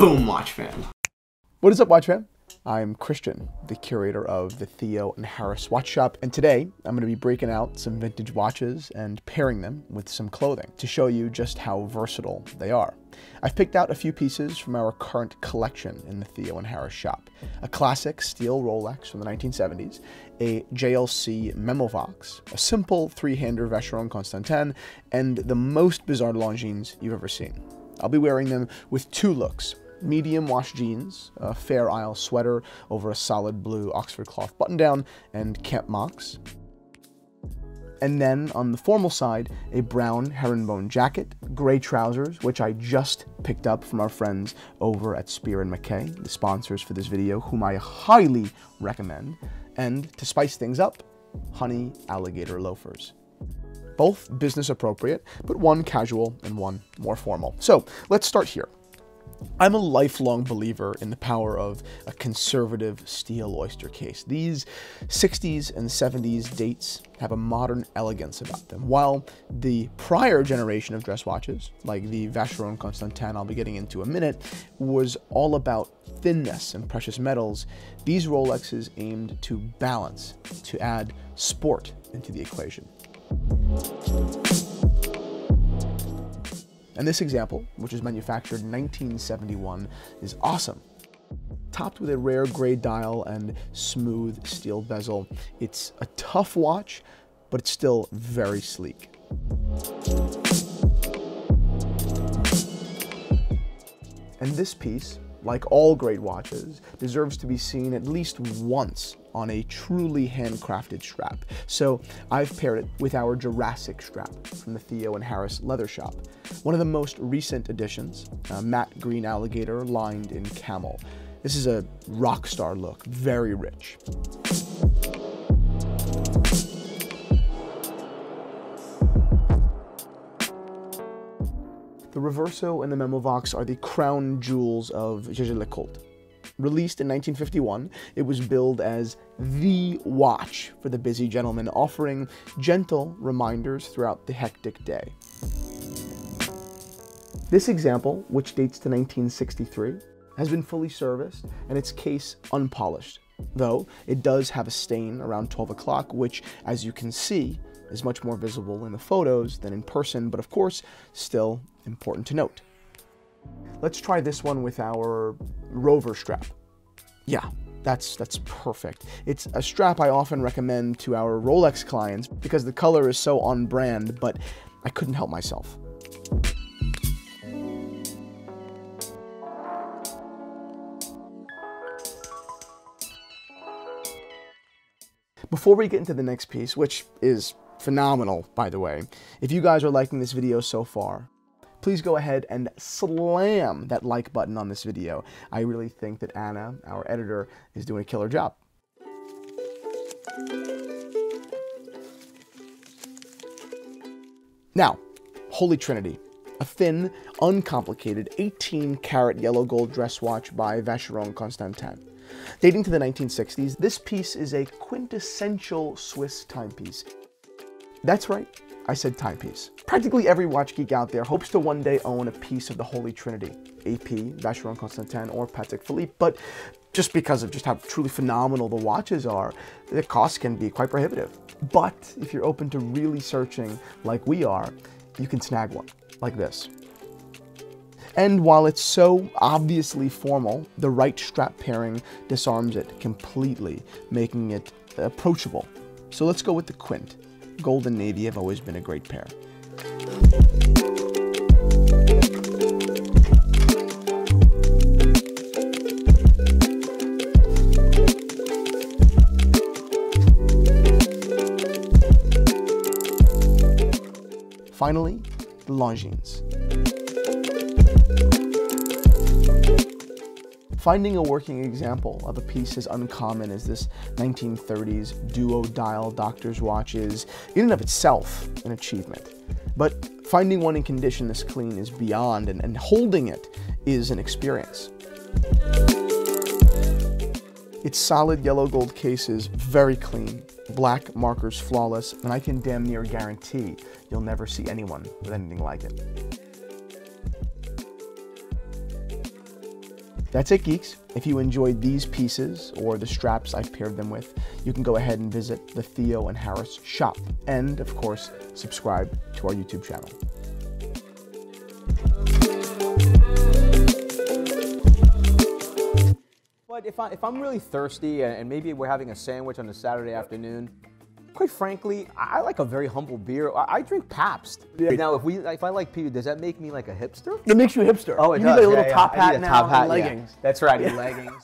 Boom, watch fam. What is up, watch fam? I'm Christian, the curator of the Theo and Harris Watch Shop, and today I'm going to be breaking out some vintage watches and pairing them with some clothing to show you just how versatile they are. I've picked out a few pieces from our current collection in the Theo and Harris shop. A classic steel Rolex from the 1970s, a JLC Memovox, a simple three-hander Vacheron Constantin, and the most bizarre Longines you've ever seen. I'll be wearing them with two looks, medium wash jeans, a Fair Isle sweater over a solid blue Oxford cloth button down, and Camp Mocks. And then on the formal side, a brown herringbone jacket, gray trousers, which I just picked up from our friends over at Spier and Mackay, the sponsors for this video, whom I highly recommend. And to spice things up, honey alligator loafers both business appropriate, but one casual and one more formal. So let's start here. I'm a lifelong believer in the power of a conservative steel oyster case. These 60s and 70s dates have a modern elegance about them, while the prior generation of dress watches, like the Vacheron Constantin I'll be getting into a minute, was all about thinness and precious metals, these Rolexes aimed to balance, to add sport into the equation. And this example, which was manufactured in 1971, is awesome. Topped with a rare gray dial and smooth steel bezel, it's a tough watch, but it's still very sleek. And this piece, like all great watches, deserves to be seen at least once on a truly handcrafted strap. So I've paired it with our Jurassic strap from the Theo and Harris leather shop. One of the most recent additions, a matte green alligator lined in camel. This is a rock star look, very rich. The Reverso and the Memovox are the crown jewels of Jaeger-LeCoultre. Released in 1951, it was billed as the watch for the busy gentleman, offering gentle reminders throughout the hectic day. This example, which dates to 1963, has been fully serviced and its case unpolished, though it does have a stain around 12 o'clock, which, as you can see, is much more visible in the photos than in person, but of course, still important to note. Let's try this one with our Rover strap. Yeah, that's, that's perfect. It's a strap I often recommend to our Rolex clients because the color is so on brand, but I couldn't help myself. Before we get into the next piece, which is phenomenal, by the way, if you guys are liking this video so far, please go ahead and slam that like button on this video. I really think that Anna, our editor, is doing a killer job. Now, Holy Trinity, a thin, uncomplicated 18 karat yellow gold dress watch by Vacheron Constantin. Dating to the 1960s, this piece is a quintessential Swiss timepiece. That's right, I said timepiece. Practically every watch geek out there hopes to one day own a piece of the Holy Trinity, AP, Vacheron Constantin, or Patek Philippe, but just because of just how truly phenomenal the watches are, the cost can be quite prohibitive. But if you're open to really searching like we are, you can snag one, like this. And while it's so obviously formal, the right strap pairing disarms it completely, making it approachable. So let's go with the Quint. Gold and navy have always been a great pair. Finally, the Longines. Finding a working example of a piece as uncommon as this 1930s duo dial doctor's watch is, in and of itself, an achievement. But finding one in condition this clean is beyond, and, and holding it is an experience. Its solid yellow gold case is very clean, black markers flawless, and I can damn near guarantee you'll never see anyone with anything like it. That's it, geeks. If you enjoyed these pieces or the straps I've paired them with, you can go ahead and visit the Theo and Harris shop. And, of course, subscribe to our YouTube channel. But if, I, if I'm really thirsty and maybe we're having a sandwich on a Saturday afternoon, quite frankly, I like a very humble beer. I, I drink Pabst. Yeah. Now, if we if I like PB, does that make me like a hipster? It makes you a hipster. Oh, it you does. need a Yeah, little yeah. top need hat now top hat, and yeah. leggings. That's right, leggings.